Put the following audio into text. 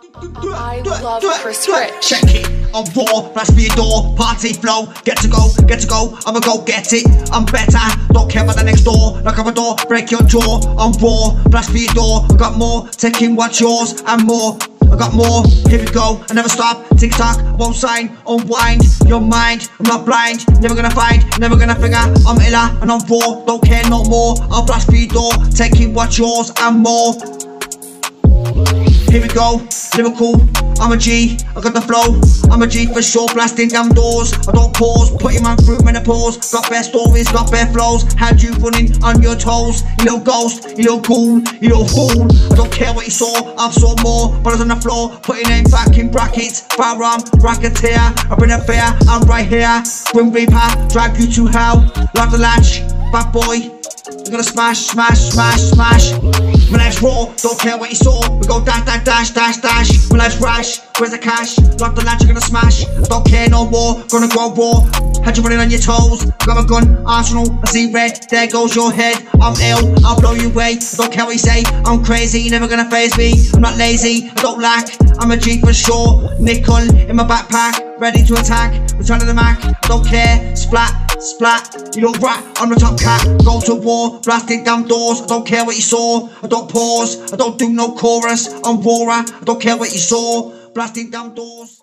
I love Chris Rich. Check it on raw, flash for your door, party flow. Get to go, get to go, I'ma go get it. I'm better, don't care about the next door. Knock on my door, break your jaw. I'm raw, flash for your door. I got more, taking what's yours and more. I got more, here we go, I never stop. Tick tock, won't sign, unwind your mind. I'm not blind, never gonna find, never gonna figure. I'm iller and I'm raw, don't care no more. I'll flash for your door, taking what's yours and more. Here we go, Liverpool. I'm a G, I got the flow. I'm a G for sure, blasting down doors. I don't pause, put your man through menopause. Got bare stories, got bare flows. Had you running on your toes. You little ghost, you little cool, you little fool. I don't care what you saw, I've saw more. Brothers on the floor, putting name back in brackets. Firearm, racketeer. I bring a fear, I'm right here. Grim Reaper, drag you to hell. Lock the latch, bad boy. Gonna smash, smash, smash, smash. My life's raw, don't care what you saw. We go dash, dash, dash, dash, dash. My life's rash, where's the cash? Lock the latch, you're gonna smash. Don't care no more, gonna go raw. Had you running on your toes? Got a gun, arsenal, I see red. There goes your head. I'm ill, I'll blow you away. Don't care what you say, I'm crazy, you're never gonna phase me. I'm not lazy, I don't lack. I'm a G for sure. Nickel in my backpack, ready to attack. Return to the Mac, don't care. Splat, splat. You don't rat, I'm the top cat. Go to war, blasting down doors. I don't care what you saw. I don't pause, I don't do no chorus. I'm raw, I don't care what you saw. Blasting down doors.